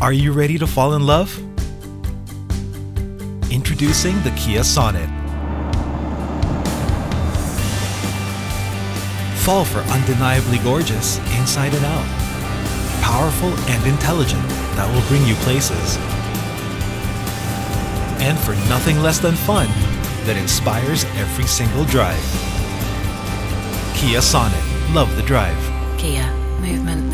Are you ready to fall in love? Introducing the Kia Sonet. Fall for undeniably gorgeous inside and out. Powerful and intelligent that will bring you places. And for nothing less than fun that inspires every single drive. Kia Sonet. Love the drive. Kia, movement.